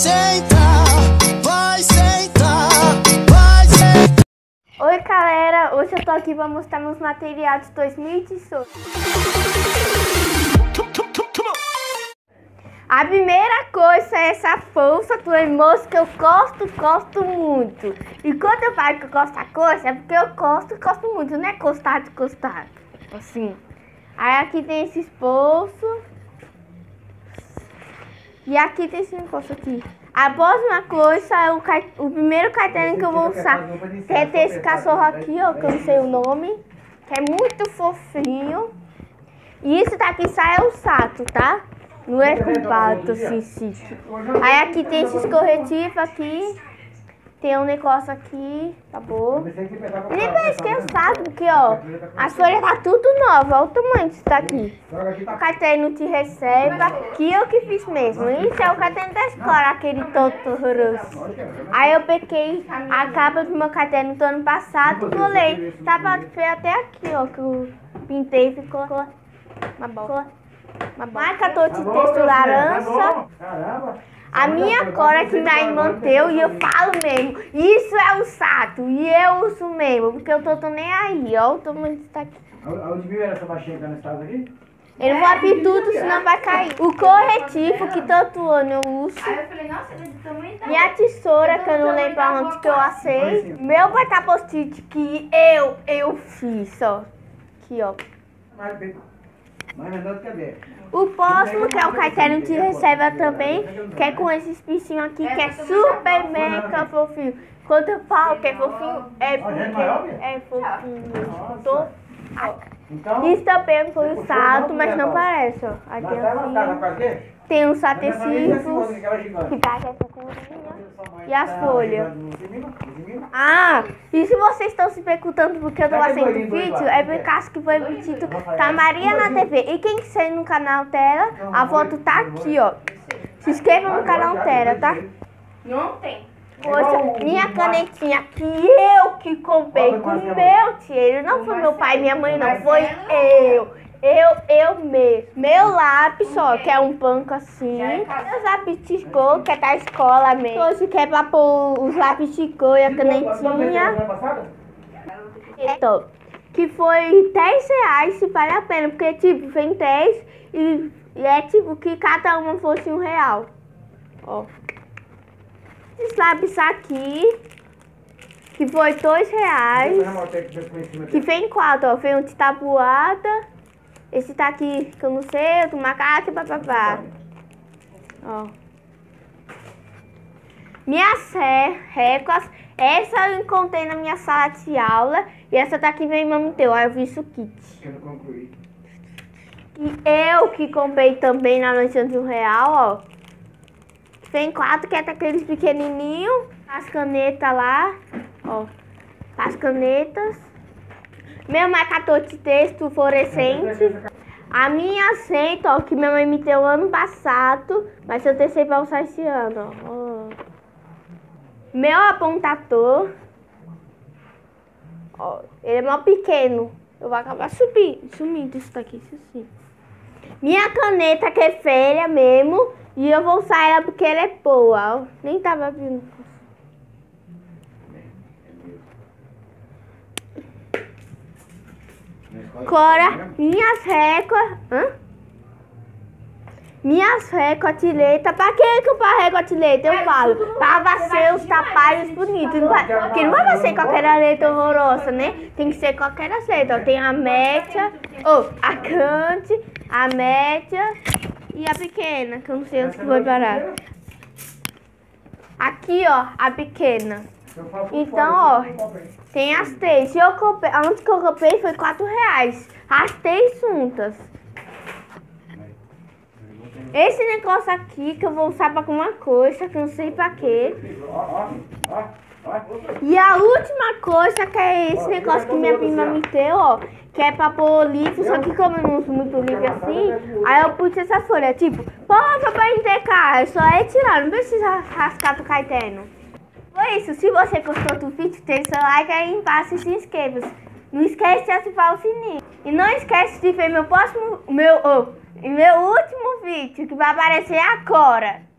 sentar, vai sentar, vai sentar. Oi galera, hoje eu tô aqui pra mostrar meus materiais de 2018. A primeira coisa é essa força do emoço que eu gosto, gosto muito. E quando eu falo que eu gosto da coisa, é porque eu gosto, gosto muito, não é gostar de gostar. Assim. Aí aqui tem esses bolsos. E aqui tem esse negócio aqui. A próxima coisa o, ca- o primeiro caderno que eu vou usar. É ter esse cachorro aqui, ó, que eu não sei o nome. Que é muito fofinho. E isso daqui só é o sato, tá? Não é com pato, assim, sim. Aí aqui tem esses corretivos aqui. Tem um negócio aqui, tá bom? E nem parece que é o sato, porque, ó, as folhas tá tudo nova. Olha o tamanho disso daqui. O caderno de reserva, que eu que fiz mesmo. Isso é o caderno da escola, aquele todo horroroso. Aí eu peguei a capa do meu caderno do ano passado e colei. Tava feio até aqui, ó, que eu pintei e ficou uma bola. Uma marca todo de texto laranja. A minha cor é que irmã deu e eu falo mesmo. Isso é o sato e eu uso mesmo, porque eu tô, tô nem aí, ó. O tamanho disso daqui. Onde viu essa baixinha que tá caso aqui? Eu não vou abrir tudo, senão vai cair. O corretivo que tanto ano eu uso. Aí eu falei, nossa, ele é do tamanho da... Minha tesoura, que eu não lembro onde que eu assei. Meu vai estar post-it que eu, eu fiz, ó. Aqui, ó. O próximo, que é o caderno de reserva também, que é com esses bichinhos aqui, que é super mega fofinho. Quando eu falo que é fofinho, é porque é fofinho. Tô... Então, Isso também foi o salto, mas não parece, ó. Aqui nós tá com tem os gigante. que tá aqui cozinha. E as Tá folhas? Ah, e se vocês estão se perguntando porque eu tô fazendo doido vídeo, é por causa que foi emitido tá Maria na TV. E quem quiser no canal dela, a foto tá aqui, ó. Se inscreva no canal dela, tá? Não tem. Poxa, minha canetinha que eu que comprei com meu dinheiro. Não foi meu pai e minha mãe, não. Foi eu. Eu, eu mesmo. Meu lápis, ó, que é um banco assim. Meus lápis de cor, que é da escola mesmo. Hoje que é pra pôr os lápis de cor e a canetinha. Semana passada? Então, que foi 10 reais, se vale a pena, porque tipo, vem 10 e, e é tipo que cada uma fosse um real. Ó. Esses lápis aqui, que foi 2 reais, que vem quatro, ó, vem um de tabuada, esse tá aqui, que eu não sei, do macaco e papapá. Ó. Minhas ré- réguas, essa eu encontrei na minha sala de aula e essa daqui vem mamãe teu, aí eu vi isso kit. Eu não concluí. E eu que comprei também na lancha de um real, ó. Vem quatro, que é daqueles pequenininhos. As canetas lá, ó. As canetas. Meu marcador de texto fluorescente. A minha aceita, ó, que minha mãe me deu ano passado, mas eu testei pra usar esse ano, ó. Meu apontador. Ó, ele é mó pequeno. Eu vou acabar subindo, sumindo isso daqui, isso sim. Minha caneta que é feia mesmo. E eu vou usar ela porque ela é boa. ó. Nem tava vindo. Cora, minhas réguas. Hã? Minhas réguas de letra. Pra que que eu régua de letra? Eu falo. Pra ser os tapalhos bonitos. Vai, porque não vai ser qualquer letra horrorosa, né? Tem que ser qualquer letra. Tem a média, ou a grande, a média e a pequena, que eu não sei onde que foi parar. Aqui, ó, a pequena. Então, ó, não. Tem as três. Eu comprei, a única que eu comprei foi 4 reais. As três juntas. Esse negócio aqui que eu vou usar pra alguma coisa, que eu não sei pra quê. E a última coisa que é esse negócio que minha prima me deu, ó. Que é pra pôr livro, só que como eu não uso muito livro assim, aí eu pus essas folhas. Tipo, porra, pra entregar, só é tirar, não precisa rascar do Foi isso, se você gostou do vídeo, deixa seu like aí embaixo e se inscreva. Não esquece de ativar o sininho. E não esquece de ver meu próximo, meu, oh, meu último vídeo que vai aparecer agora.